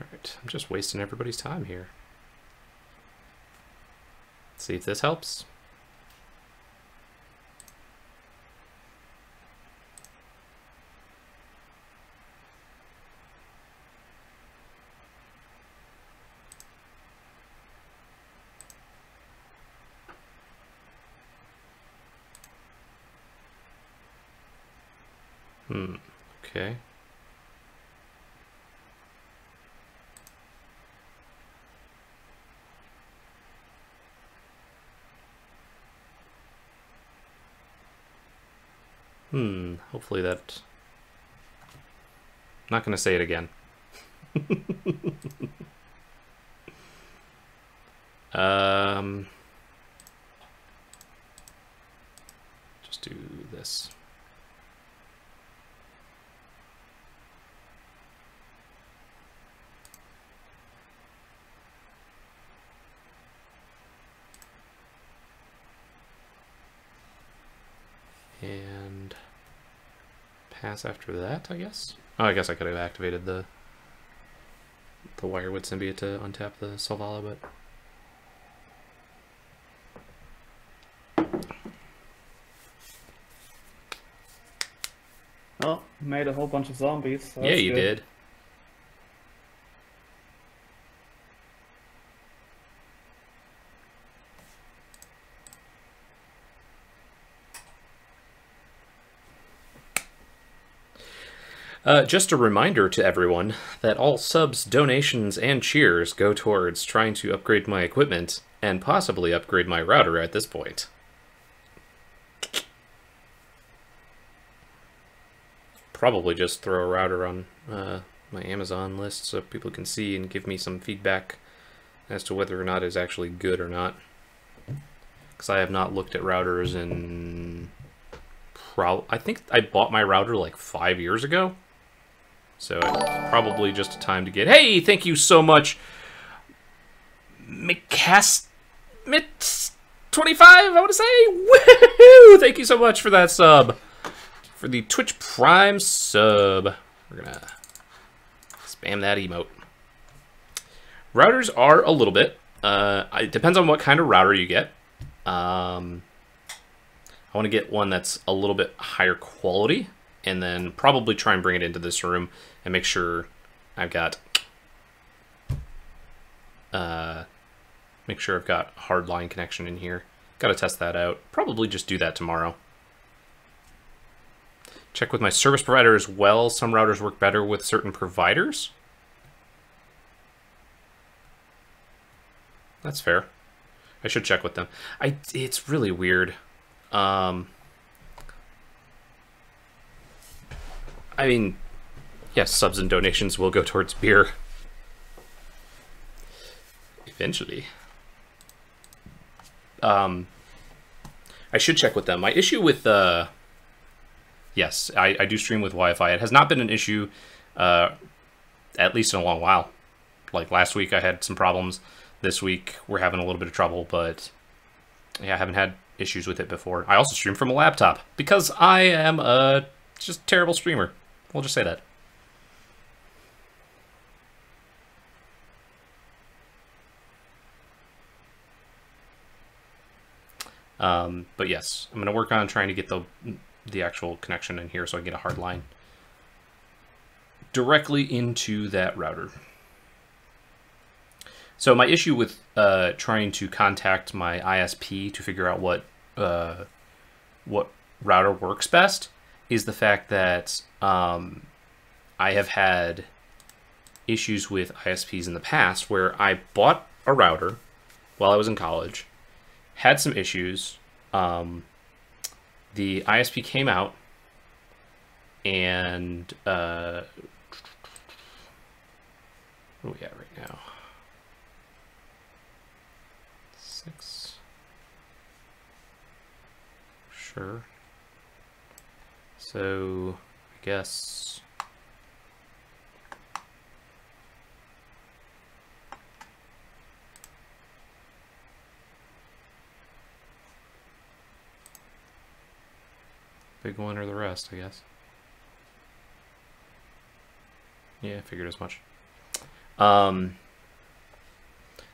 Alright, I'm just wasting everybody's time here. Let's see if this helps. Hmm, okay. Hmm, hopefully that... I'm not going to say it again. um... Just do this. Pass after that, I guess. Oh, I guess I could have activated the the Wirewood symbiote to untap the Selvala, but Oh, made a whole bunch of zombies. so yeah, you good. did. Uh, just a reminder to everyone that all subs, donations, and cheers go towards trying to upgrade my equipment and possibly upgrade my router at this point. Probably just throw a router on uh, my Amazon list so people can see and give me some feedback as to whether or not it's actually good or not. Because I have not looked at routers in. Pro- I think I bought my router like five years ago. So it's probably just a time to get. Hey, thank you so much, McCast. Mit 25, I want to say. Woohoo! Thank you so much for that sub. For the Twitch Prime sub. We're to spam that emote. Routers are a little bit. Uh, it depends on what kind of router you get. Um, I want to get one that's a little bit higher quality and then probably try and bring it into this room and make sure I've got uh, make sure I've got hard line connection in here. Got to test that out. Probably just do that tomorrow. Check with my service provider as well. Some routers work better with certain providers. That's fair. I should check with them. I it's really weird. Um, I mean, yes, subs and donations will go towards beer. Eventually. Um, I should check with them. My issue with, uh, yes, I, I do stream with Wi-Fi. It has not been an issue, uh, at least in a long while. Like last week I had some problems. This week we're having a little bit of trouble, but yeah, I haven't had issues with it before. I also stream from a laptop because I am a just terrible streamer. We'll just say that. Um, but yes, I'm going to work on trying to get the the actual connection in here so I get a hard line directly into that router. So my issue with uh, trying to contact my ISP to figure out what uh, what router works best is the fact that um, I have had issues with ISPs in the past where I bought a router while I was in college, had some issues. Um, the ISP came out and uh, what are we at right now? Six. Sure. So, I guess. Big one or the rest, I guess. Yeah, I figured as much. Um,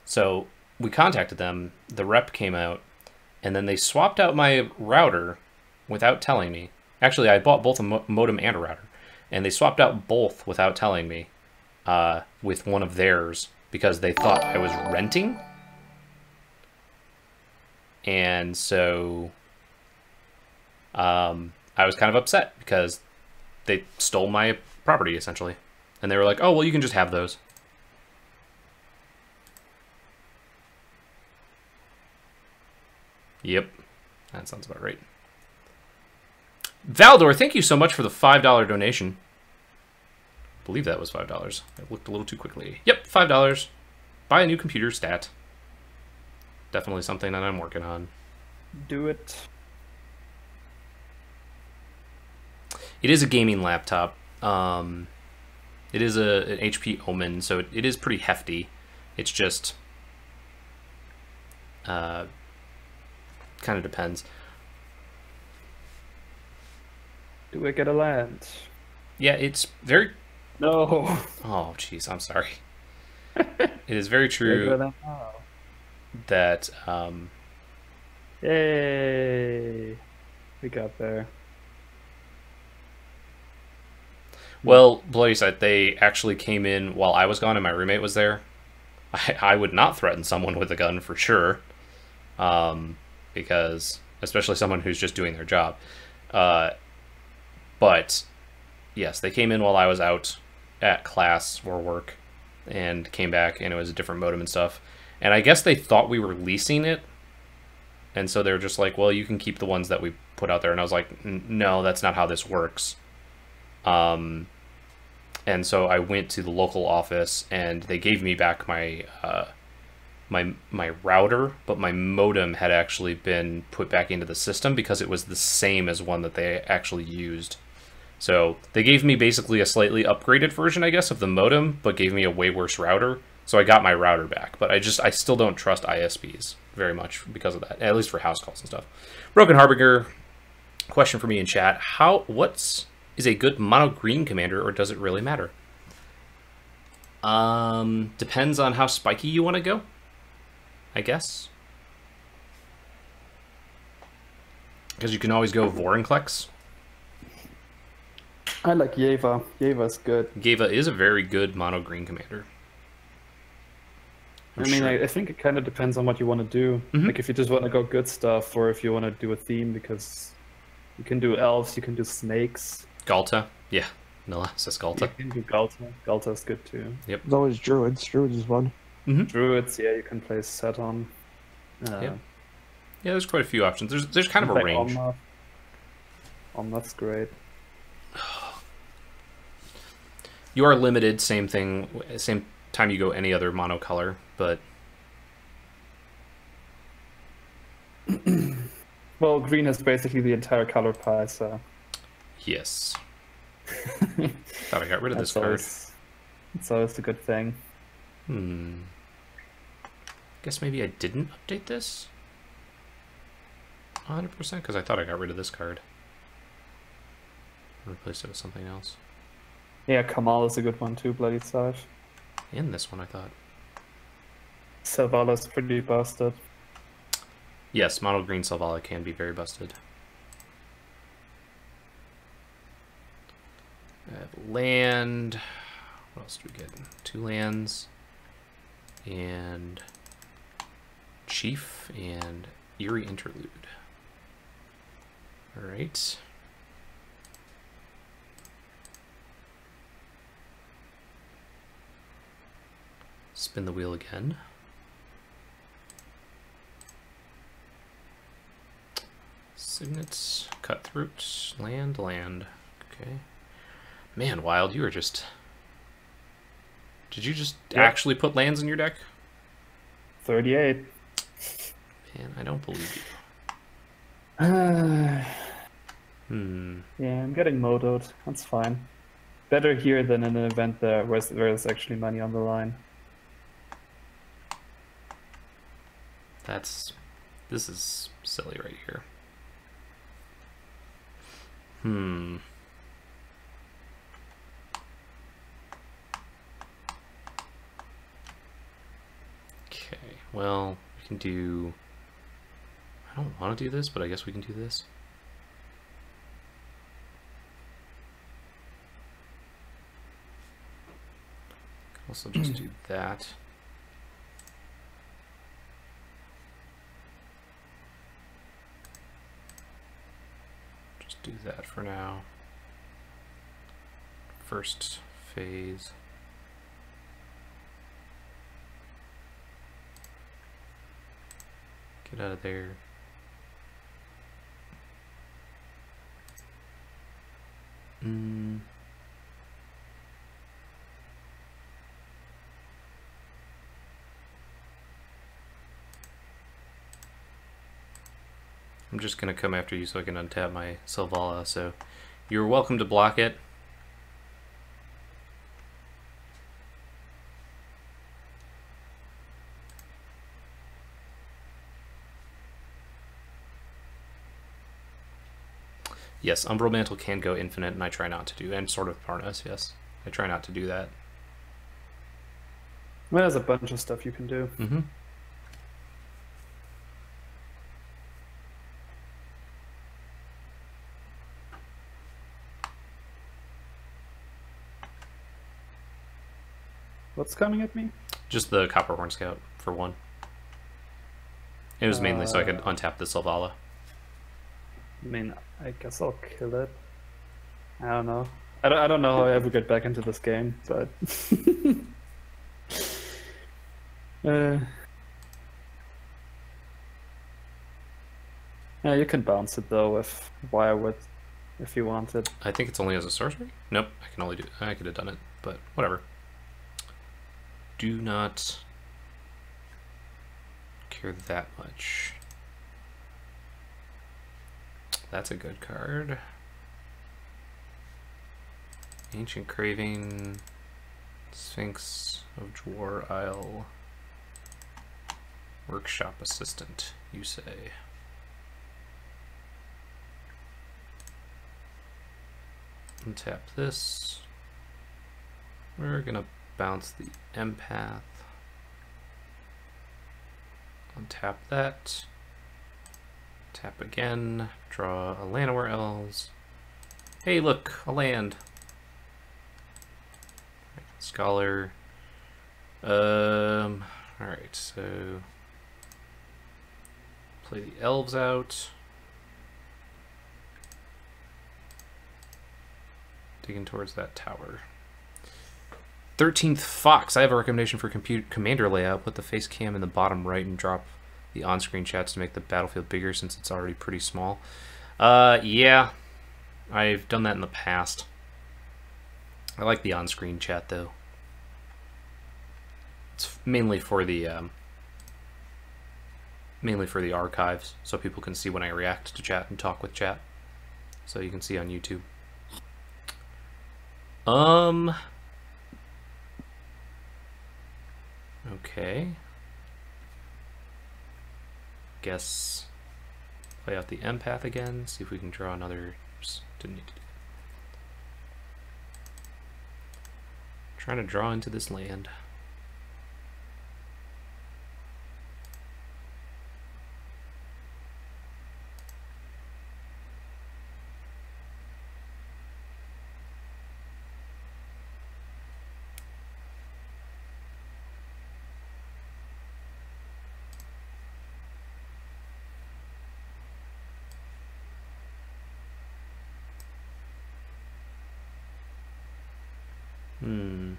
so we contacted them. The rep came out, and then they swapped out my router without telling me. Actually, I bought both a mo- modem and a router, and they swapped out both without telling me uh, with one of theirs because they thought I was renting. And so um, I was kind of upset because they stole my property essentially. And they were like, oh, well, you can just have those. Yep, that sounds about right. Valdor, thank you so much for the $5 donation. I believe that was $5. I looked a little too quickly. Yep, $5. Buy a new computer stat. Definitely something that I'm working on. Do it. It is a gaming laptop. Um, it is a an HP Omen, so it, it is pretty hefty. It's just uh, kind of depends. Do I get a land? Yeah, it's very. No. Oh, jeez, I'm sorry. it is very true a land now. that um, Yay. We got there. Well, Bloody said they actually came in while I was gone and my roommate was there. I, I would not threaten someone with a gun for sure, um, because especially someone who's just doing their job. Uh, but yes, they came in while I was out at class or work, and came back and it was a different modem and stuff. And I guess they thought we were leasing it, and so they were just like, "Well, you can keep the ones that we put out there." And I was like, "No, that's not how this works." Um, and so I went to the local office and they gave me back my uh, my my router, but my modem had actually been put back into the system because it was the same as one that they actually used. So they gave me basically a slightly upgraded version, I guess, of the modem, but gave me a way worse router. So I got my router back, but I just I still don't trust ISPs very much because of that, at least for house calls and stuff. Broken Harbinger, question for me in chat: How what's is a good mono green commander, or does it really matter? Um, depends on how spiky you want to go, I guess. Because you can always go Vorinclex. I like Yeva. Yeva's good. Geva is a very good mono green commander. I'm I mean, sure. I, I think it kind of depends on what you want to do. Mhm. Like, if you just want to go good stuff, or if you want to do a theme, because you can do elves, you can do snakes, Ghalta, yeah, Nilla says you Ghalta. can do Ghalta. Ghalta's good too. Yep. There's always druids. Druids is fun. Druids, yeah, you can play Saturn. Uh, Yeah. Yeah, there's quite a few options. There's there's kind of a range. Omnath. Omnath's great. You are limited. Same thing. Same time you go any other monocolor, but Well, green is basically the entire color pie, so yes. Thought I got rid of this card. always, it's always a good thing. Hmm. Guess maybe I didn't update this. 100% because I thought I got rid of this card. Replaced it with something else. Yeah, Kamahl is a good one too, Bloody Scythe. In this one I thought. Selvala's pretty busted. Yes, Mono green Selvala can be very busted. I have land. What else do we get? Two lands. And Chief and Eerie Interlude. Alright. Spin the wheel again. Signets, cutthroat, land, land. Okay. Man, Wild, you are just. Did you just Yeah. actually put lands in your deck? 38. Man, I don't believe you. yeah, Hmm. I'm getting motoed. That's fine. Better here than in an event there where there's actually money on the line. That's. This is silly right here. Hmm. Okay, well, we can do. I don't want to do this, but I guess we can do this. Also, just do that. Do that for now. First phase. Get out of there. Mm. I'm just gonna come after you so I can untap my Selvala, so you're welcome to block it. Yes, Umbral Mantle can go infinite, and I try not to do, and sort of Parnas, yes. I try not to do that. Well, there's a bunch of stuff you can do. Mm-hmm. What's coming at me? Just the Copperhorn Scout, for one. It was mainly so I could Uh, untap the Selvala. I mean, I guess I'll kill it. I don't know. I don't, I don't know how I ever get back into this game, but. uh, yeah, you can bounce it though with Wirewood if you wanted. I think it's only as a sorcery? Nope, I can only do I could have done it, but whatever. Do not care that much. That's a good card. Ancient Craving, Sphinx of Jwar Isle, Workshop Assistant, you say. Untap this. We're gonna bounce the empath. Untap that. Tap again. Draw a Llanowar Elves. Hey, look, a land. Scholar. Um. All right, so play the elves out. Digging towards that tower. 13th Fox. I have a recommendation for compute commander layout. Put the face cam in the bottom right and drop the on-screen chats to make the battlefield bigger since it's already pretty small. Uh, yeah. I've done that in the past. I like the on-screen chat though. It's mainly for the um, mainly for the archives, so people can see when I react to chat and talk with chat. So you can see on YouTube. Um. Okay. Guess play out the empath again. See if we can draw another. Oops, didn't need to do that. Trying to draw into this land. Hmm.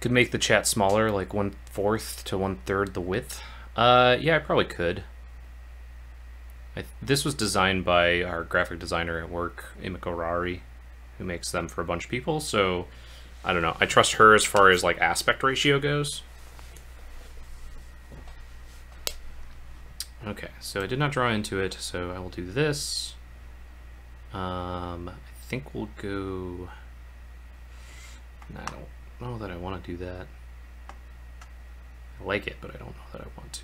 Could make the chat smaller, like one fourth to one third the width. Uh, yeah, I probably could. I, this was designed by our graphic designer at work, Imiko Rari, who makes them for a bunch of people. So, I don't know. I trust her as far as like aspect ratio goes. Okay, so I did not draw into it, so I will do this. Um, I think we'll go. I don't know that I want to do that. I like it, but I don't know that I want to.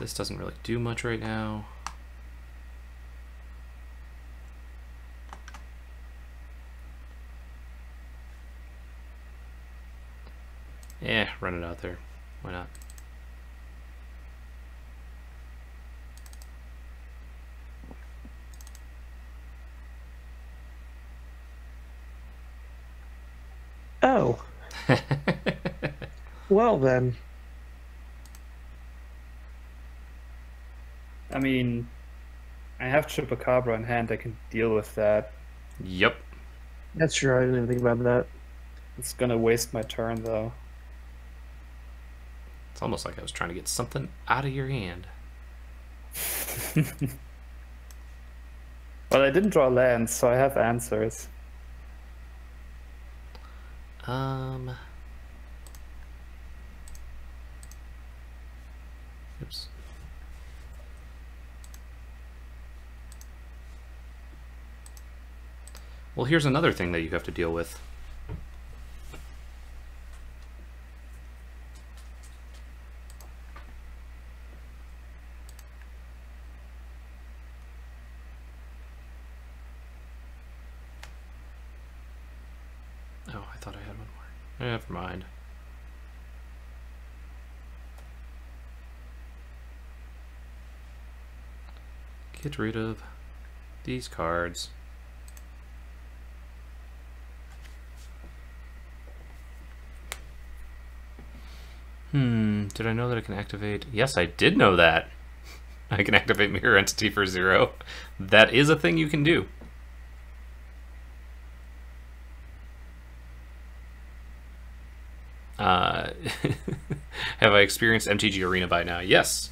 this doesn't really do much right now. Yeah, run it out there. Why not? Oh. well then. I mean, I have Chupacabra in hand. I can deal with that. Yep. That's true. I didn't even think about that. It's gonna waste my turn though. It's almost like I was trying to get something out of your hand. Well, I didn't draw lands, so I have answers. Um. Oops. Well, here's another thing that you have to deal with. Oh, I thought I had one more. Never mind. Get rid of these cards. Hmm, did I know that I can activate? Yes, I did know that. I can activate Mirror Entity for zero. That is a thing you can do. Uh, have I experienced MTG Arena by now? Yes.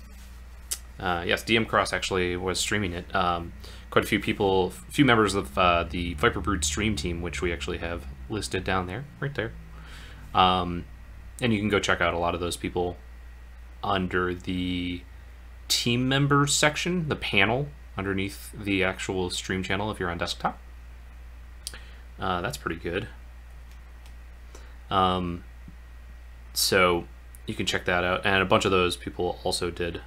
Uh, yes, DM Cross actually was streaming it. Um, quite a few people, a few members of uh, the Viper Brood stream team, which we actually have listed down there, right there. Um, and you can go check out a lot of those people under the team members section, the panel underneath the actual stream channel if you're on desktop. Uh, that's pretty good. Um, so you can check that out. And a bunch of those people also did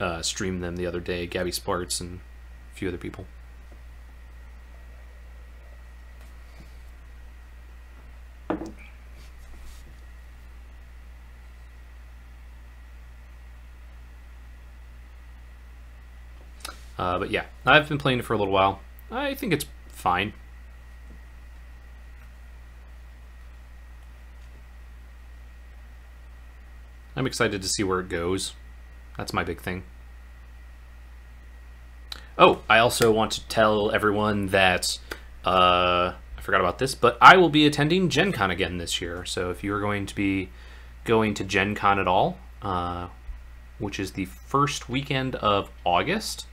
uh, stream them the other day. Gaby Spartz and a few other people. Uh, but yeah, I've been playing it for a little while. I think it's fine. I'm excited to see where it goes. That's my big thing. Oh, I also want to tell everyone that uh, I forgot about this, but I will be attending Gen Con again this year. So if you're going to be going to Gen Con at all, uh, which is the first weekend of August,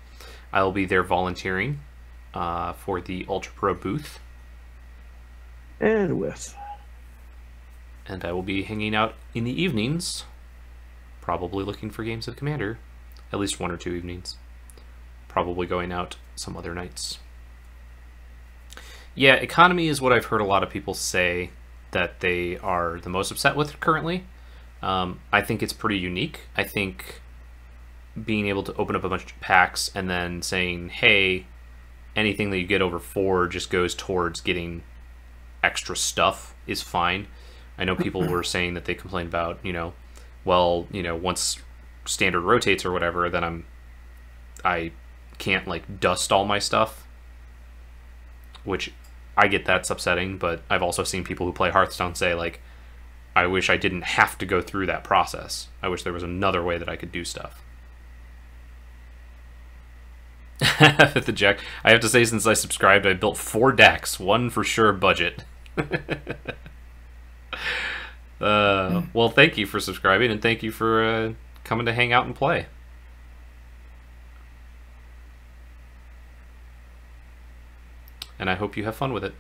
I will be there volunteering uh, for the Ultra Pro booth. And with. And I will be hanging out in the evenings probably looking for games of Commander. At least one or two evenings. Probably going out some other nights. Yeah, economy is what I've heard a lot of people say that they are the most upset with currently. Um, I think it's pretty unique. I think being able to open up a bunch of packs and then saying, hey, anything that you get over four just goes towards getting extra stuff is fine. I know people were saying that they complained about, you know, well, you know, once standard rotates or whatever, then I'm I can't like dust all my stuff, which I get that's upsetting, but I've also seen people who play Hearthstone say like I wish I didn't have to go through that process. I wish there was another way that I could do stuff. the Jack, I have to say, since I subscribed, I built four decks, one for sure budget. Uh, well, thank you for subscribing and thank you for uh, coming to hang out and play. And I hope you have fun with it.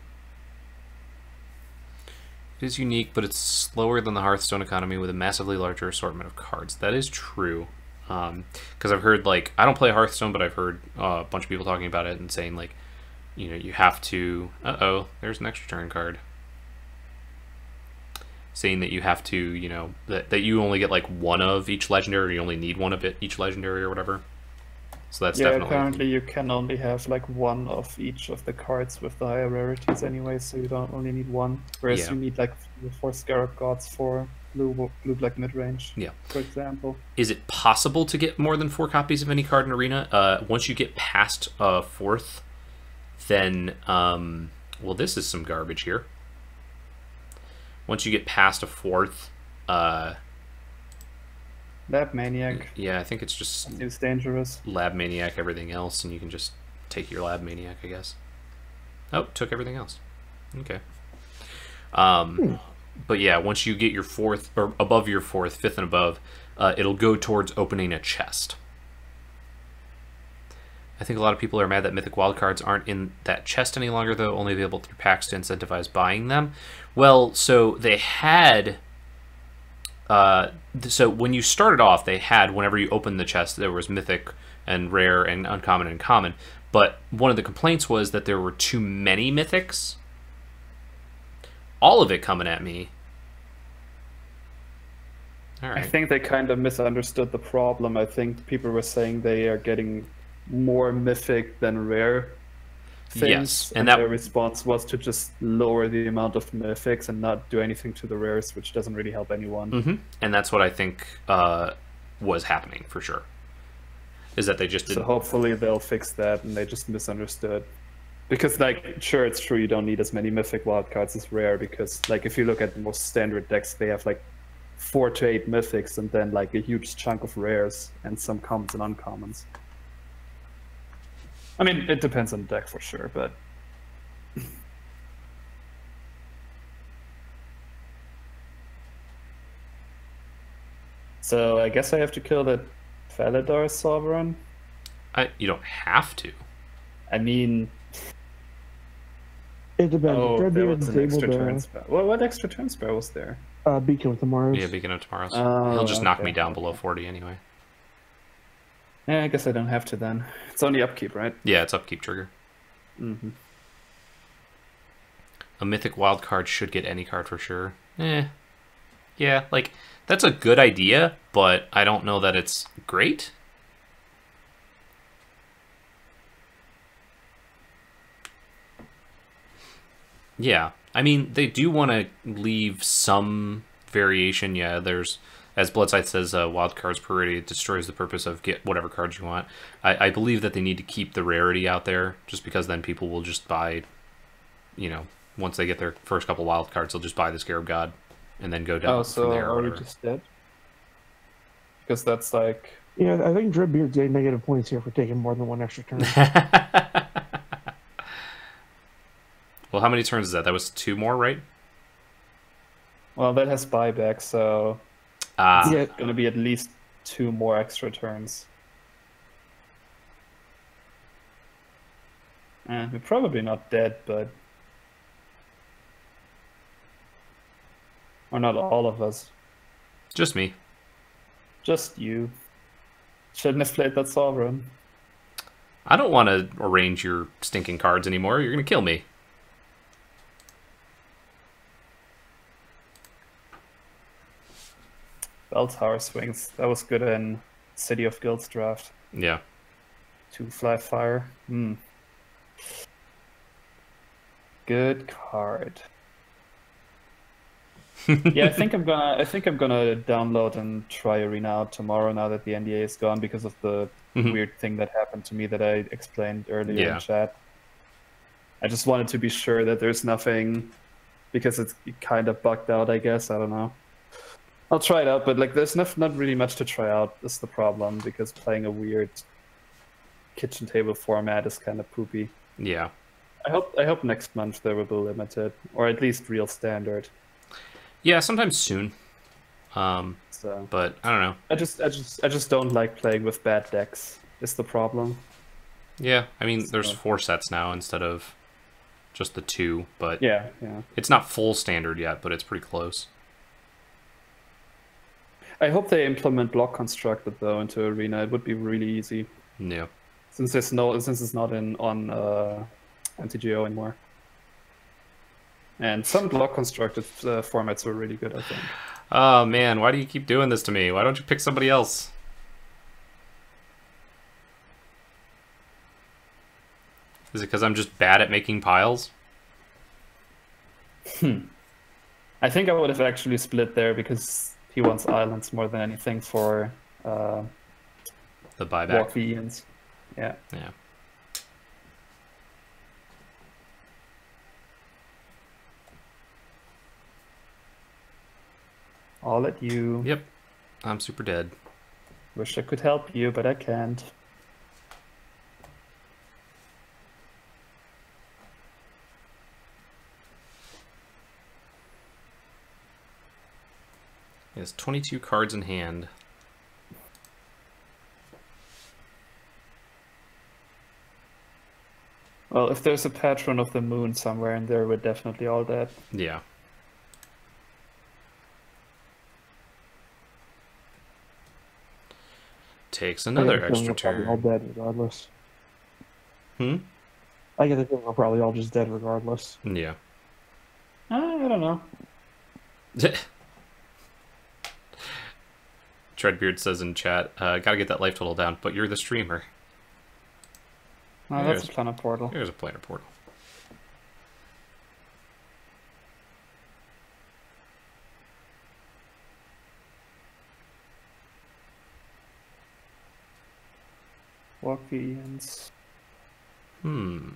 It is unique, but it's slower than the Hearthstone economy with a massively larger assortment of cards. That is true. Because um, I've heard, like, I don't play Hearthstone, but I've heard uh, a bunch of people talking about it and saying, like, you know, you have to. Uh oh, there's an extra turn card saying that you have to, you know, that, that you only get like one of each legendary, or you only need one of it each legendary or whatever. So that's yeah, definitely currently you can only have like one of each of the cards with the higher rarities anyway, so you don't only need one. Whereas Yeah. you need like four Scarab Gods for blue blue black mid range. Yeah. For example. Is it possible to get more than four copies of any card in Arena? Uh, once you get past uh, fourth, then um, well, this is some garbage here. Once you get past a fourth, uh, Lab Maniac yeah, I think it's just it's dangerous. Lab Maniac, everything else, and you can just take your Lab Maniac, I guess. Oh, took everything else. Okay. Um, but yeah, once you get your fourth or above your fourth, fifth and above, uh, it'll go towards opening a chest. I think a lot of people are mad that mythic wildcards aren't in that chest any longer, though, only available through packs to incentivize buying them. Well, so they had. Uh, so when you started off, they had whenever you opened the chest, there was mythic and rare and uncommon and common. But one of the complaints was that there were too many mythics. All of it coming at me. I think they kind of misunderstood the problem. I think people were saying they are getting more mythic than rare things, Yes, and and, that- their response was to just lower the amount of mythics and not do anything to the rares, which doesn't really help anyone. hmm And that's what I think uh, was happening for sure. Is that they just So didn't. hopefully they'll fix that, and they just misunderstood. Because, like, sure, it's true you don't need as many mythic wildcards as rare. Because, like, if you look at the most standard decks, they have like four to eight mythics, and then like a huge chunk of rares and some commons and uncommons. I mean, it depends on the deck for sure, but so I guess I have to kill the Valadar Sovereign. I, you don't have to. I mean, It depends. oh, Dreadbeard there was an extra to turn spell. What, what extra turn spell was there? uh, Beacon of Tomorrows. Yeah, beginning of tomorrow. Oh, He'll just knock me down below 40 anyway. Yeah, I guess I don't have to then. It's only upkeep, right? Yeah, it's upkeep trigger. Mm-hmm. A mythic wild card should get any card for sure. Eh. Yeah, like, that's a good idea, but I don't know that it's great. Yeah, I mean, they do want to leave some variation. Yeah, there's, as Bloodsight says, uh, wild cards per rarity destroys the purpose of get whatever cards you want. I, I believe that they need to keep the rarity out there, just because then people will just buy, you know, once they get their first couple wild cards, they'll just buy the Scarab God, and then go down Oh, from so there. or are we whatever. just dead? Because that's like Yeah, I think Dreadbeard's getting negative points here for taking more than one extra turn. well, how many turns is that? That was two more, right? well, that has buyback, so Ah, it's gonna be at least two more extra turns. Eh, we're probably not dead, but or not all of us. just me. Just you. Shouldn't have played that sovereign. I don't want to arrange your stinking cards anymore. You're gonna kill me. Bell Tower swings. That was good in City of Guilds draft. Yeah. Two fly fire. Hmm. Good card. yeah, I think I'm gonna. I think I'm gonna download and try Arena out tomorrow. Now that the NDA is gone, because of the Mhm. weird thing that happened to me that I explained earlier Yeah. in chat. I just wanted to be sure that there's nothing, because it's kind of bugged out. I guess I don't know. I'll try it out, but like, there's not not really much to try out. Is the problem because playing a weird kitchen table format is kind of poopy. Yeah. I hope I hope next month there will be limited, or at least real standard. Yeah, sometime soon. Um, So but I don't know. I just I just I just don't like playing with bad decks. Is the problem? Yeah, I mean, there's four sets now instead of just the two, but Yeah, yeah. it's not full standard yet, but it's pretty close. I hope they implement block constructed though into arena. It would be really easy Yeah. since there's no since it's not in on uh, MTGO anymore. And some block constructed uh, formats were really good, I think. Oh man, why do you keep doing this to me? Why don't you pick somebody else? Is it because I'm just bad at making piles? Hmm. I think I would have actually split there because he wants islands more than anything for uh, The buyback. walk the Aeons. Yeah. Yeah. I'll let you. Yep. I'm super dead. Wish I could help you, but I can't. He has 22 cards in hand. Well, if there's a patron of the moon somewhere in there, we're definitely all dead. Yeah. Takes another extra we're all dead regardless. Hmm? I get the feeling we're probably all just dead regardless. Yeah. Uh, I don't know. Dreadbeard says in chat, uh, gotta get that life total down, but you're the streamer. Oh, that's a planar portal. Here's a planar portal. Walk the Aeons. Hmm.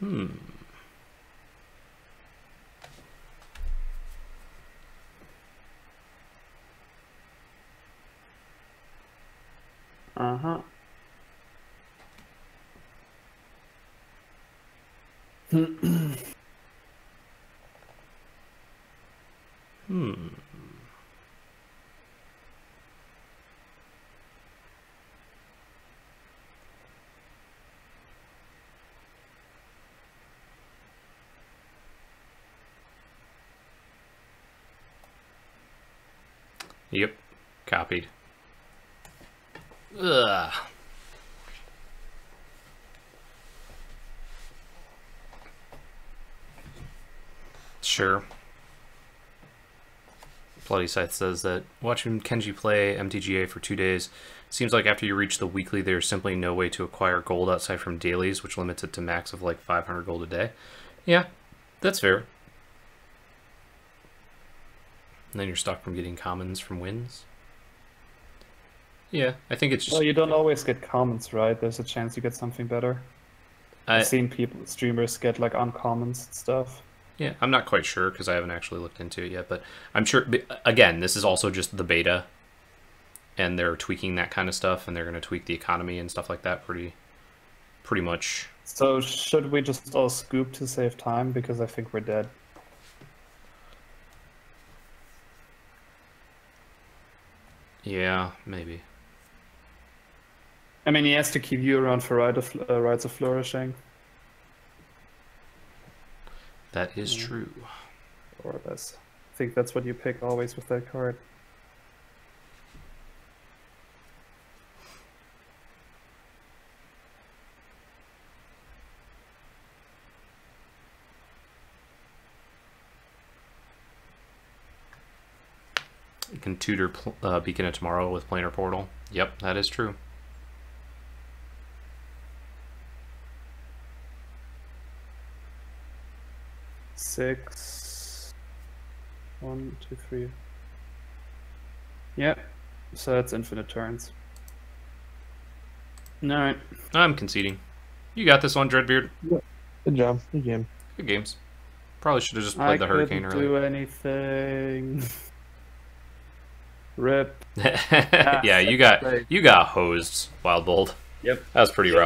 Hmm. Uh huh. Hmm. Yep, copied. Ugh. Sure. Bloody Scythe says that watching Kenji play MTGA for two days seems like after you reach the weekly, there's simply no way to acquire gold outside from dailies, which limits it to max of like 500 gold a day. Yeah, that's fair. And then you're stuck from getting commons from wins. Yeah, I think it's just. Well, you don't always get comments, right? There's a chance you get something better. I, I've seen people, streamers get like uncommons and stuff. Yeah, I'm not quite sure because I haven't actually looked into it yet, but I'm sure. Again, this is also just the beta, and they're tweaking that kind of stuff, and they're going to tweak the economy and stuff like that pretty, pretty much. So should we just all scoop to save time because I think we're dead? Yeah, maybe. I mean, he has to keep you around for rite of, uh, rites of flourishing, That is Mm. true. or less. I think that's what you pick always with that card. You can tutor uh, Beacon of Tomorrow with Planar Portal. Yep, that is true. Six. One, two, three. Yep. So that's infinite turns. Alright. I'm conceding. You got this one, Dreadbeard. Good job. Good game. Good games. Probably should have just I played the Hurricane couldn't earlier. do anything. Rip. yeah, you got you got hosed, Wild Bold. Yep. That was pretty rough.